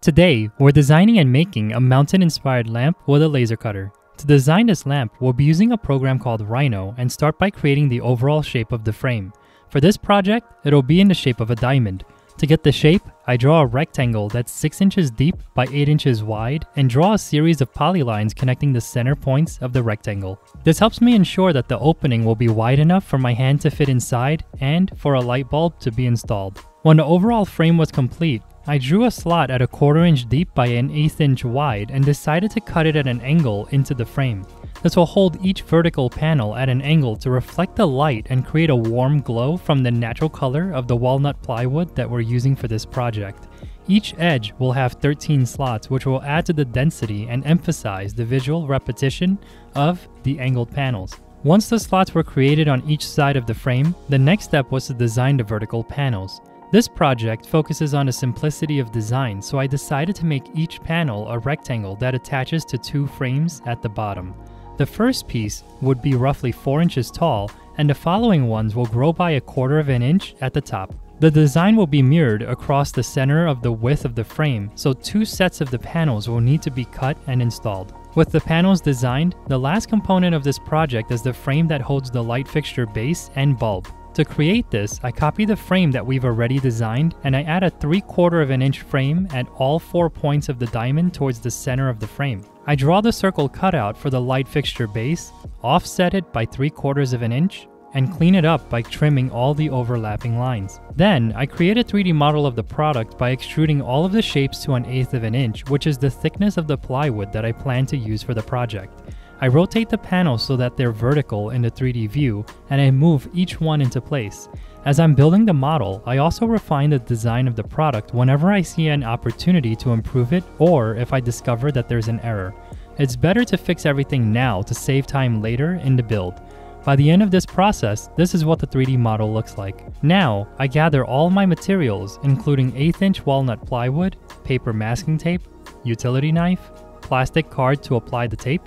Today, we're designing and making a mountain-inspired lamp with a laser cutter. To design this lamp, we'll be using a program called Rhino and start by creating the overall shape of the frame. For this project, it'll be in the shape of a diamond. To get the shape, I draw a rectangle that's 6 inches deep by 8 inches wide and draw a series of polylines connecting the center points of the rectangle. This helps me ensure that the opening will be wide enough for my hand to fit inside and for a light bulb to be installed. When the overall frame was complete, I drew a slot at a quarter inch deep by an eighth inch wide and decided to cut it at an angle into the frame. This will hold each vertical panel at an angle to reflect the light and create a warm glow from the natural color of the walnut plywood that we're using for this project. Each edge will have 13 slots which will add to the density and emphasize the visual repetition of the angled panels. Once the slots were created on each side of the frame, the next step was to design the vertical panels. This project focuses on a simplicity of design, so I decided to make each panel a rectangle that attaches to two frames at the bottom. The first piece would be roughly 4 inches tall, and the following ones will grow by a quarter of an inch at the top. The design will be mirrored across the center of the width of the frame, so two sets of the panels will need to be cut and installed. With the panels designed, the last component of this project is the frame that holds the light fixture base and bulb. To create this, I copy the frame that we've already designed and I add a 3 quarter of an inch frame at all 4 points of the diamond towards the center of the frame. I draw the circle cutout for the light fixture base, offset it by 3 quarters of an inch, and clean it up by trimming all the overlapping lines. Then, I create a 3D model of the product by extruding all of the shapes to an eighth of an inch, which is the thickness of the plywood that I plan to use for the project. I rotate the panels so that they're vertical in the 3D view, and I move each one into place. As I'm building the model, I also refine the design of the product whenever I see an opportunity to improve it or if I discover that there's an error. It's better to fix everything now to save time later in the build. By the end of this process, this is what the 3D model looks like. Now, I gather all my materials, including 8th inch walnut plywood, paper masking tape, utility knife, plastic card to apply the tape,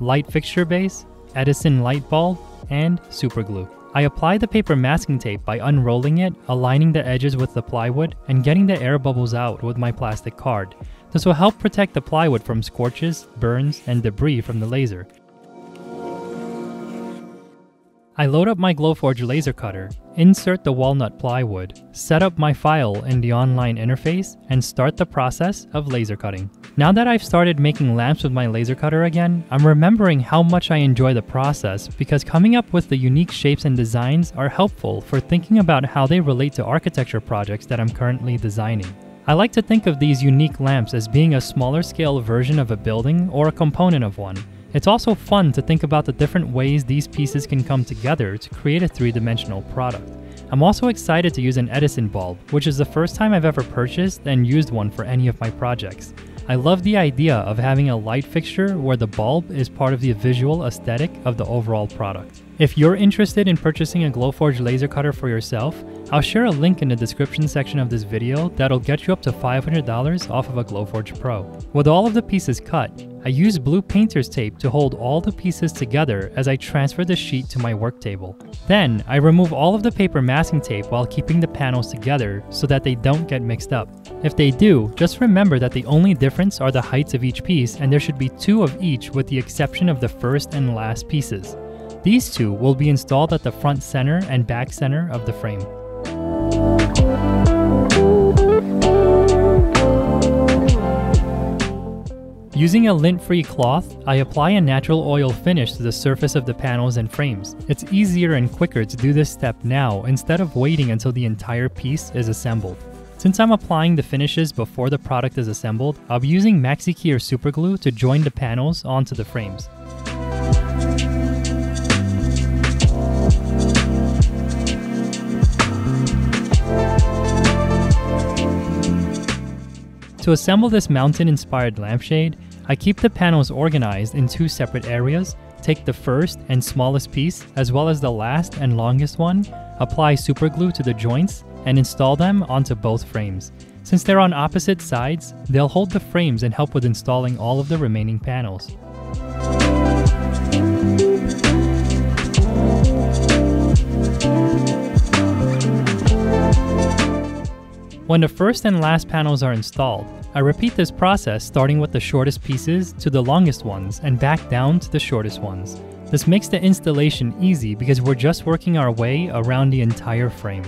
light fixture base, Edison light bulb, and superglue. I apply the paper masking tape by unrolling it, aligning the edges with the plywood, and getting the air bubbles out with my plastic card. This will help protect the plywood from scorches, burns, and debris from the laser. I load up my Glowforge laser cutter, insert the walnut plywood, set up my file in the online interface, and start the process of laser cutting. Now that I've started making lamps with my laser cutter again, I'm remembering how much I enjoy the process because coming up with the unique shapes and designs are helpful for thinking about how they relate to architecture projects that I'm currently designing. I like to think of these unique lamps as being a smaller scale version of a building or a component of one, it's also fun to think about the different ways these pieces can come together to create a three-dimensional product. I'm also excited to use an Edison bulb, which is the first time I've ever purchased and used one for any of my projects. I love the idea of having a light fixture where the bulb is part of the visual aesthetic of the overall product. If you're interested in purchasing a Glowforge laser cutter for yourself, I'll share a link in the description section of this video that'll get you up to $500 off of a Glowforge Pro. With all of the pieces cut, I use blue painter's tape to hold all the pieces together as I transfer the sheet to my work table. Then, I remove all of the paper masking tape while keeping the panels together so that they don't get mixed up. If they do, just remember that the only difference are the heights of each piece and there should be two of each with the exception of the first and last pieces. These two will be installed at the front center and back center of the frame. Using a lint-free cloth, I apply a natural oil finish to the surface of the panels and frames. It's easier and quicker to do this step now instead of waiting until the entire piece is assembled. Since I'm applying the finishes before the product is assembled, I'll be using Maxi-Cure or superglue to join the panels onto the frames. To assemble this mountain-inspired lampshade, I keep the panels organized in two separate areas, take the first and smallest piece as well as the last and longest one, apply superglue to the joints, and install them onto both frames. Since they're on opposite sides, they'll hold the frames and help with installing all of the remaining panels. When the first and last panels are installed, I repeat this process starting with the shortest pieces to the longest ones and back down to the shortest ones. This makes the installation easy because we're just working our way around the entire frame.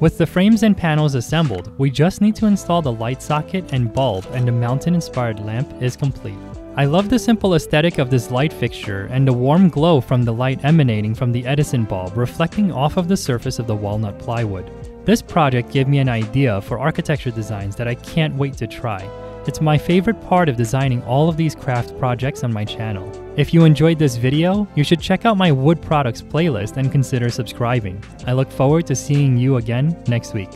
With the frames and panels assembled, we just need to install the light socket and bulb and the mountain-inspired lamp is complete. I love the simple aesthetic of this light fixture and the warm glow from the light emanating from the Edison bulb reflecting off of the surface of the walnut plywood. This project gave me an idea for architecture designs that I can't wait to try. It's my favorite part of designing all of these craft projects on my channel. If you enjoyed this video, you should check out my wood products playlist and consider subscribing. I look forward to seeing you again next week.